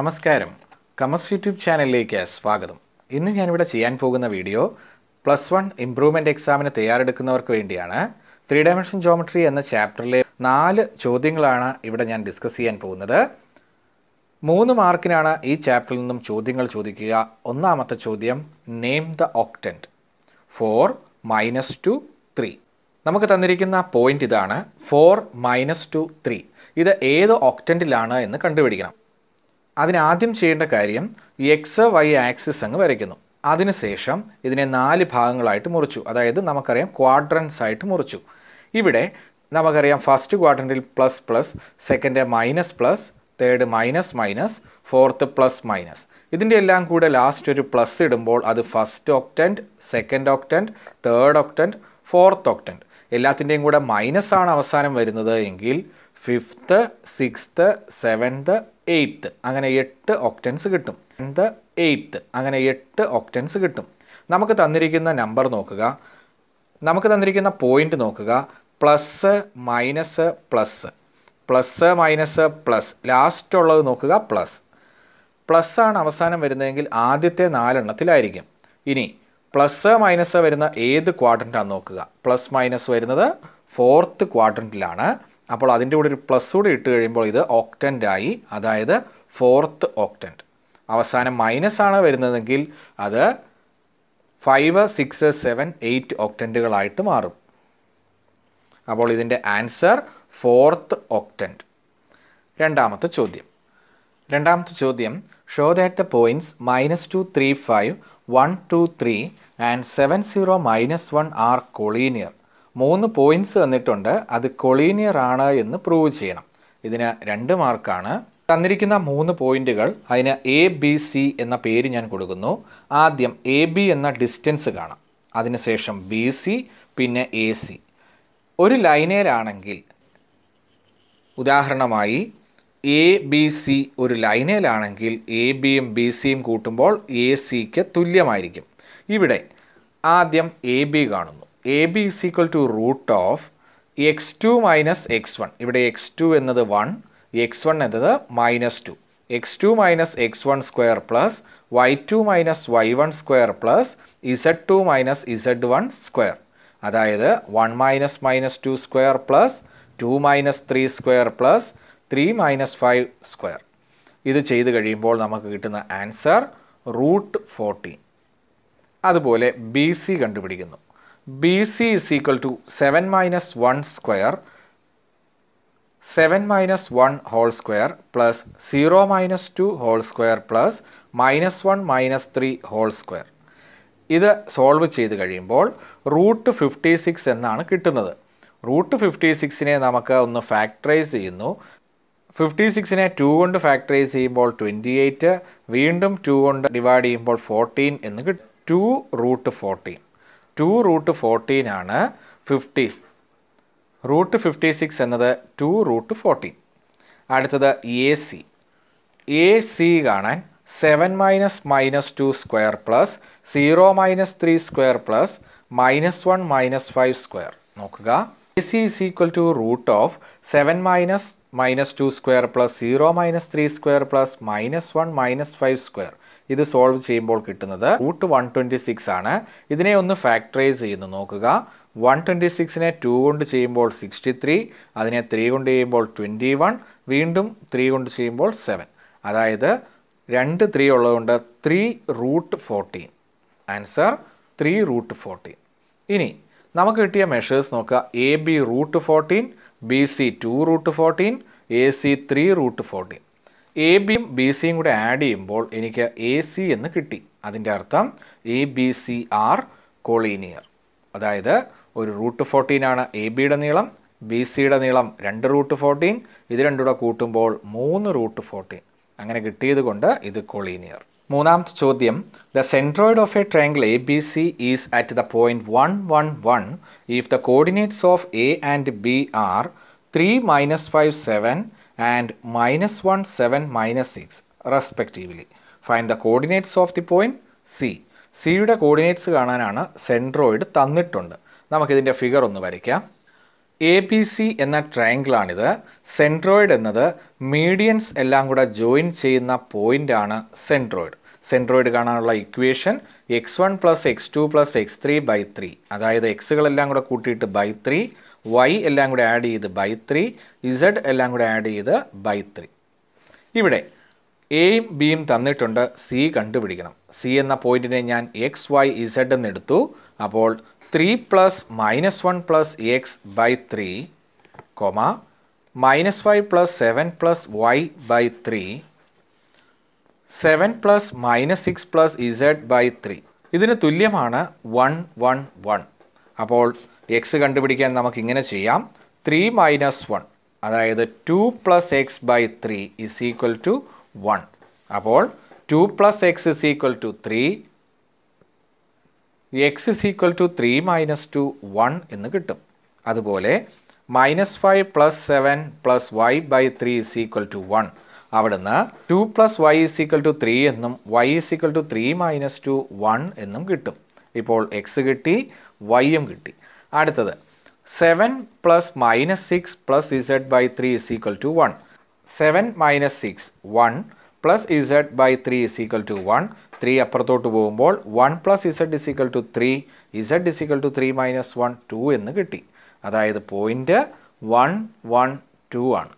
നമസ്കാരം. കമസ് യൂട്യൂബ് ചാനലിലേക്ക് സ്വാഗതം. ഇന്ന് ഞാനിവിടെ ചെയ്യാൻ പോകുന്ന വീഡിയോ പ്ലസ് വൺ ഇംപ്രൂവ്മെന്റ് എക്സാമിന് തയ്യാറെടുക്കുന്നവർക്ക് വേണ്ടിയാണ്. ത്രീ ഡയമെൻഷൻ ജോമെട്രി എന്ന ചാപ്റ്ററിലെ നാല് ചോദ്യങ്ങളാണ് ഇവിടെ ഞാൻ ഡിസ്കസ് ചെയ്യാൻ പോകുന്നത്. മൂന്ന് മാർക്കിനാണ് ഈ ചാപ്റ്ററിൽ നിന്നും ചോദ്യങ്ങൾ ചോദിക്കുക. ഒന്നാമത്തെ ചോദ്യം name the octant four minus two three നമുക്ക് തന്നിരിക്കുന്ന പോയിന്റ് ഇതാണ്. ഫോർ മൈനസ് ടു ത്രീ ഇത് ഏത് ഓക്ടന്റിലാണ് എന്ന് കണ്ടുപിടിക്കണം. അതിനാദ്യം ചെയ്യേണ്ട കാര്യം എക്സ് വൈ ആക്സിസ് അങ്ങ് വരയ്ക്കുന്നു. അതിനുശേഷം ഇതിനെ നാല് ഭാഗങ്ങളായിട്ട് മുറിച്ചു. അതായത് നമുക്കറിയാം ക്വാഡ്രൻസ് ആയിട്ട് മുറിച്ചു. ഇവിടെ നമുക്കറിയാം first ക്വാഡ്രന്റിൽ plus plus second minus plus third minus minus fourth plus minus ഇതിന്റെ എല്ലാം കൂടെ ലാസ്റ്റ് ഒരു പ്ലസ് ഇടുമ്പോൾ അത് first octant second octant third octant fourth octant എല്ലാത്തിന്റെയും കൂടെ മൈനസ് ആണ് അവസാനം വരുന്നത് എങ്കിൽ ഫിഫ്ത്ത് സിക്സ്ത്ത് സെവൻത്ത് എയ്ത്ത്. അങ്ങനെ എട്ട് ഒക്ടൻസ് കിട്ടും. Seventh eighth. അങ്ങനെ എട്ട് ഒക്ടൻസ് കിട്ടും. നമുക്ക് തന്നിരിക്കുന്ന നമ്പർ നോക്കുക. നമുക്ക് തന്നിരിക്കുന്ന പോയിന്റ് നോക്കുക. Plus minus plus. Plus minus plus. Last ഉള്ളത് നോക്കുക പ്ലസ്. പ്ലസ് ആണ് അവസാനം വരുന്നതെങ്കിൽ ആദ്യത്തെ നാലെണ്ണത്തിലായിരിക്കും. ഇനി പ്ലസ് മൈനസ് വരുന്ന ഏത് ക്വാഡ്രന്റാണ് നോക്കുക. പ്ലസ് മൈനസ് വരുന്നത് ഫോർത്ത് ക്വാഡ്രന്റിലാണ് അപ്പോൾ അതിന്റെ കൂടെ ഒരു പ്ലസ് കൂടി ഇട്ട് കഴിയുമ്പോൾ ഇത് ഓക്ടന്റായി അതായത് ഫോർത്ത് ഓക്ടന്റ് അവസാനം മൈനസ് ആണ് വരുന്നതെങ്കിൽ അത് ഫൈവ് സിക്സ് സെവൻ എയ്റ്റ് ഓക്ടന്റുകളായിട്ട് മാറും. അപ്പോൾ ഇതിന്റെ ആൻസർ ഫോർത്ത് ഓക്ടന്റ് രണ്ടാമത്തെ ചോദ്യം. രണ്ടാമത്തെ ചോദ്യം show that the points minus two three five one two three and seven zero minus one are collinear മൂന്ന് പോയിന്റ്സ് തന്നിട്ടുണ്ട്. അത് കൊളീനിയർ ആണ് എന്ന് പ്രൂവ് ചെയ്യണം. ഇതിന് രണ്ട് മാർക്കാണ് തന്നിരിക്കുന്ന മൂന്ന് പോയിന്റുകൾ അതിന് എ ബി സി എന്ന പേര് ഞാൻ കൊടുക്കുന്നു. ആദ്യം എ ബി എന്ന ഡിസ്റ്റൻസ് കാണാം. അതിനുശേഷം ബി സി പിന്നെ എ സി ഒരു ലൈനേലാണെങ്കിൽ ഉദാഹരണമായി എ ബി സി ഒരു ലൈനേലാണെങ്കിൽ എ ബിയും ബി സിയും കൂട്ടുമ്പോൾ എ സിക്ക് തുല്യമായിരിക്കും. ഇവിടെ ആദ്യം എ ബി കാണുന്നു. A B is equal to root of X two minus X one ഇവിടെ എക്സ് ടു എന്നത് വൺ എക്സ് വൺ എന്നത് minus two X two minus X one square plus Y two minus Y one square plus Z two minus Z one square അതായത് one minus minus two square plus two minus three square plus three minus five square ഇത് ചെയ്ത് കഴിയുമ്പോൾ നമുക്ക് കിട്ടുന്ന answer root fourteen അതുപോലെ B C കണ്ടുപിടിക്കുന്നു. B C is equal to seven minus one square seven minus one whole square plus zero minus two whole square plus minus one minus three whole square ഇത് solve ചെയ്ത് കഴിയുമ്പോൾ root fifty six എന്നാണ് കിട്ടുന്നത്. Root fifty സിക്സിനെ നമുക്ക് ഒന്ന് factorise ചെയ്യുന്നു. Fifty സിക്സിനെ two കൊണ്ട് ഫാക്ടറൈസ് ചെയ്യുമ്പോൾ ട്വന്റി എയ്റ്റ് വീണ്ടും ടു കൊണ്ട് ഡിവൈഡ് ചെയ്യുമ്പോൾ ഫോർട്ടീൻ എന്ന് കിട്ടും. Two root fourteen two root fourteen ആണ് ഫിഫ്റ്റി റൂട്ട് ഫിഫ്റ്റി സിക്സ് എന്നത് ടു റൂട്ട് ഫോർട്ടീൻ അടുത്തത് എ സി എ സി കാണാൻ seven minus minus two square plus zero minus three square plus minus one minus five square നോക്കുക. A C is equal to root of seven minus minus two square plus zero minus three square plus minus one minus five square ഇത് solve ചെയ്യുമ്പോൾ കിട്ടുന്നത് root one twenty six ആണ്. ഇതിനെ ഒന്ന് factorise ചെയ്യുന്നു നോക്കുക. One twenty സിക്സിനെ two കൊണ്ട് ചെയ്യുമ്പോൾ സിക്സ്റ്റി ത്രീ അതിനെ ത്രീ കൊണ്ട് ചെയ്യുമ്പോൾ ട്വന്റി വൺ വീണ്ടും ത്രീ കൊണ്ട് ചെയ്യുമ്പോൾ സെവൻ അതായത് രണ്ട് ത്രീ ഉള്ളതുകൊണ്ട് three root fourteen answer three root fourteen ഇനി നമുക്ക് കിട്ടിയ മെഷേഴ്സ് നോക്കുക. A B root fourteen B C two root fourteen A C three root fourteen A ബിയും ബി സിയും കൂടെ ആഡ് ചെയ്യുമ്പോൾ എനിക്ക് എ സി എന്ന് കിട്ടി. അതിന്റെ അർത്ഥം A B C are collinear അതായത് ഒരു റൂട്ട് ഫോർട്ടീൻ ആണ് എ ബിയുടെ നീളം ബി സിയുടെ നീളം രണ്ട് റൂട്ട് ഫോർട്ടീൻ ഇത് രണ്ടുകൂടെ കൂട്ടുമ്പോൾ മൂന്ന് റൂട്ട് ഫോർട്ടീൻ അങ്ങനെ കിട്ടിയത് കൊണ്ട് ഇത് കൊളീനിയർ മൂന്നാമത്തെ ചോദ്യം. The centroid of a triangle A B C is at the point one one one if the coordinates of A and B are three minus five seven and minus one seven minus six respectively find the coordinates of the point C സിയുടെ coordinates കാണാനാണ് centroid തന്നിട്ടുണ്ട്. നമുക്കിതിന്റെ figure ഒന്ന് വരയ്ക്കാം. A B C എന്ന ട്രയാങ്കിളാണിത് centroid എന്നത് medians എല്ലാം കൂടെ join ചെയ്യുന്ന പോയിന്റാണ് സെൻട്രോയിഡ് സെൻട്രോയിഡ് കാണാനുള്ള equation x one plus x two plus x three by three അതായത് എക്സുകളെല്ലാം കൂടെ കൂട്ടിയിട്ട് ബൈ ത്രീ വൈ എല്ലാം കൂടെ ആഡ് ചെയ്ത് ബൈ ത്രീ ഇസഡ് എല്ലാം കൂടെ ആഡ് ചെയ്ത് ബൈ ത്രീ ഇവിടെ എയും ബിയും തന്നിട്ടുണ്ട്. സി കണ്ടുപിടിക്കണം. സി എന്ന പോയിന്റിനെ ഞാൻ എക്സ് വൈ ഇസഡ് എന്ന് എടുത്തു. അപ്പോൾ three plus minus one plus x by three comma minus five plus seven plus y by three seven plus minus six plus z by three ഇതിന് തുല്യമാണ് വൺ വൺ വൺ അപ്പോൾ X കണ്ടുപിടിക്കാൻ നമുക്ക് ഇങ്ങനെ ചെയ്യാം. ത്രീ മൈനസ് വൺ അതായത് two plus x by three is equal to one അപ്പോൾ two plus x is equal to three x is equal to three minus two one എന്ന് കിട്ടും. അതുപോലെ minus five plus seven plus y by three is equal to one അവിടുന്ന് two plus y is equal to three എന്നും y is equal to three minus two one എന്നും കിട്ടും. ഇപ്പോൾ X കിട്ടി വൈയും കിട്ടി. അടുത്തത് seven plus minus six plus z by three is equal to one seven minus six one plus z by three is equal to one three അപ്പുറത്തോട്ട് പോകുമ്പോൾ one plus z is equal to three z is equal to three minus one two എന്ന് കിട്ടി. അതായത് point one one two ആണ്.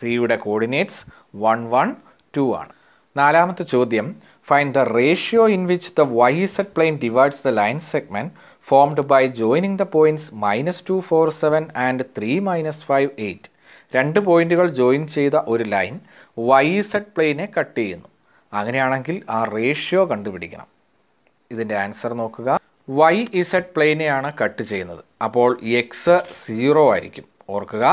സിയുടെ coordinates one one two ആണ്. നാലാമത്തെ ചോദ്യം find the ratio in which the y z plane divides the line segment formed by joining the points minus two four seven and three minus five eight രണ്ട് പോയിന്റുകൾ join ചെയ്ത ഒരു line Y Z പ്ലെയിനെ cut ചെയ്യുന്നു. അങ്ങനെയാണെങ്കിൽ ആ ratio കണ്ടുപിടിക്കണം. ഇതിന്റെ ആൻസർ നോക്കുക. വൈ ഇസഡ് പ്ലെയിനെയാണ് കട്ട് ചെയ്യുന്നത്. അപ്പോൾ എക്സ് സീറോ ആയിരിക്കും. ഓർക്കുക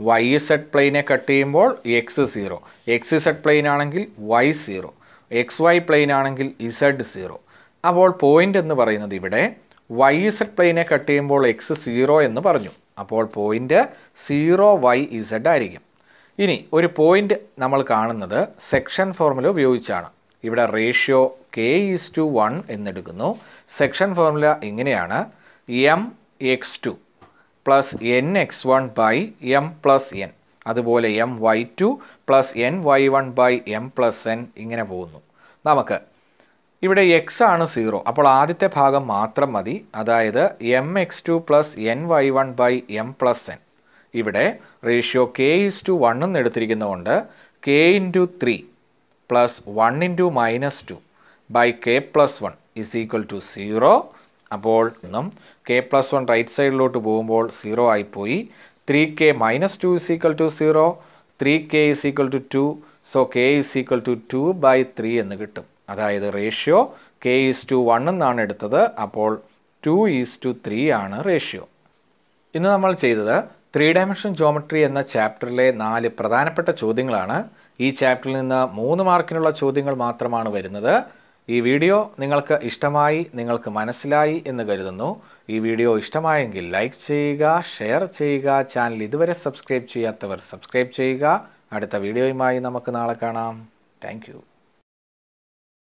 വൈ സെഡ് പ്ലെയിനെ കട്ട് ചെയ്യുമ്പോൾ x zero x z plane ആണെങ്കിൽ y zero x y plane ആണെങ്കിൽ ഇസഡ് സീറോ അപ്പോൾ പോയിന്റ് എന്ന് പറയുന്നത് ഇവിടെ വൈ ഇസഡ് പ്ലെയിനെ കട്ട് ചെയ്യുമ്പോൾ എക്സ് സീറോ എന്ന് പറഞ്ഞു. അപ്പോൾ പോയിന്റ് സീറോ വൈ ഇസഡ് ആയിരിക്കും. ഇനി ഒരു പോയിന്റ് നമ്മൾ കാണുന്നത് സെക്ഷൻ ഫോർമുല ഉപയോഗിച്ചാണ്. ഇവിടെ ratio k is two one എന്നെടുക്കുന്നു. Section formula ഇങ്ങനെയാണ്. M x two plus n x one by m plus n അതുപോലെ m y two plus n y one by m plus n ഇങ്ങനെ പോകുന്നു. നമുക്ക് ഇവിടെ X ആണ് zero അപ്പോൾ ആദ്യത്തെ ഭാഗം മാത്രം മതി. അതായത് m x two plus n y one by m plus n ഇവിടെ ratio k is two one എന്ന് എടുത്തിരിക്കുന്നതുകൊണ്ട് k into three plus one into minus two by k plus one is equal to zero അപ്പോൾ നിന്നും K plus one right സൈഡിലോട്ട് പോകുമ്പോൾ zero ആയിപ്പോയി. Three k minus two is equal to zero three k is equal to two so k is equal to two by three എന്ന് കിട്ടും. അതായത് ratio k is two one എന്നാണ് എടുത്തത്. അപ്പോൾ two is to three ആണ് ratio ഇന്ന് നമ്മൾ ചെയ്തത് ത്രീ ഡയമെൻഷൻ ജോമെട്രി എന്ന ചാപ്റ്ററിലെ നാല് പ്രധാനപ്പെട്ട ചോദ്യങ്ങളാണ്. ഈ ചാപ്റ്ററിൽ നിന്ന് മൂന്ന് മാർക്കിനുള്ള ചോദ്യങ്ങൾ മാത്രമാണ് വരുന്നത്. ഈ വീഡിയോ നിങ്ങൾക്ക് ഇഷ്ടമായി നിങ്ങൾക്ക് മനസ്സിലായി എന്ന് കരുതുന്നു. ഈ വീഡിയോ ഇഷ്ടമായെങ്കിൽ ലൈക്ക് ചെയ്യുക ഷെയർ ചെയ്യുക ചാനൽ ഇതുവരെ സബ്സ്ക്രൈബ് ചെയ്യാത്തവർ സബ്സ്ക്രൈബ് ചെയ്യുക. അടുത്ത വീഡിയോയുമായി നമുക്ക് നാളെ കാണാം. താങ്ക്